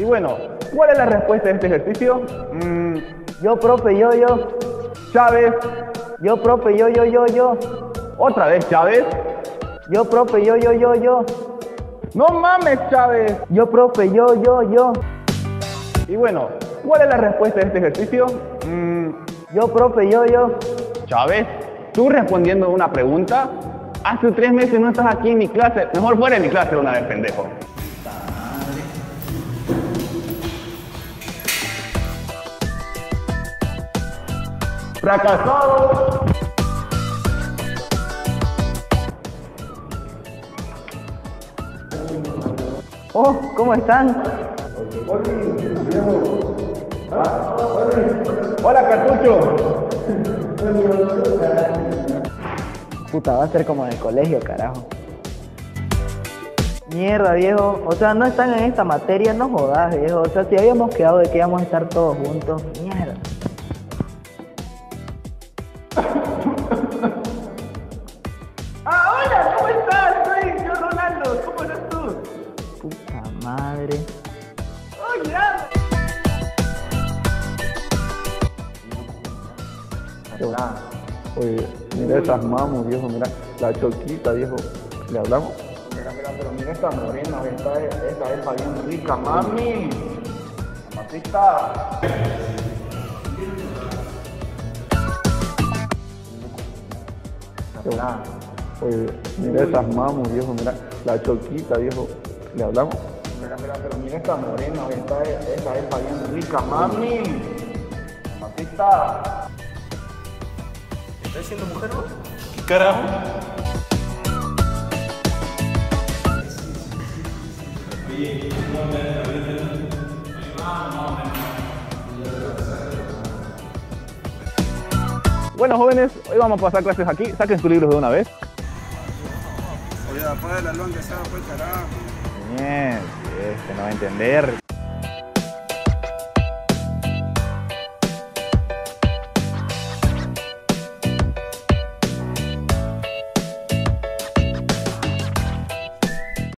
bueno, ¿cuál es la respuesta de este ejercicio? Mm, yo, profe, yo, yo. Chávez. Yo, profe, yo, yo, yo, yo. Otra vez, Chávez. Yo, profe, yo, yo, yo, yo. No mames, Chávez. Yo, profe, yo, yo, yo. Y bueno, ¿cuál es la respuesta de este ejercicio? Mm, yo, profe, yo, yo. Chávez, tú respondiendo una pregunta, hace tres meses no estás aquí en mi clase, mejor fuera de mi clase una vez, pendejo. Fracasado. Oh, ¿cómo están? Hola, cartucho. Puta, va a ser como en el colegio, carajo. Mierda, viejo. O sea, no están en esta materia, no jodas, viejo. O sea, si habíamos quedado de que íbamos a estar todos juntos. Mierda. Ah, hola, ¿cómo estás? Soy yo, Ronaldo. ¿Cómo estás tú? Puta madre. Oye, Oye, mira esas mamos, viejo, mira, la choquita, viejo. ¿Le hablamos? Mira, mira, pero mira esta morena, esta es, esta es bien rica, mami. Oye, mira esas mamos, viejo, mira, la choquita, viejo. ¿Le hablamos? Mira, mira, pero mira esta morena, esta es, esta es bien rica, mami. Mamacita. ¿Estás siendo mujer, no? ¿Qué carajo? Bueno, jóvenes, hoy vamos a pasar clases aquí. Saquen sus libros de una vez. Oye, apaga la luz que sea por el carajo. Bien, este no va a entender.